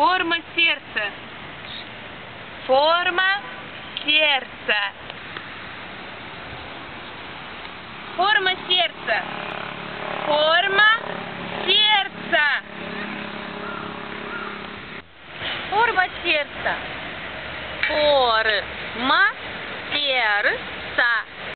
Форма сердца. Форма сердца. Форма сердца. Форма сердца. Форма сердца. Форма сердца.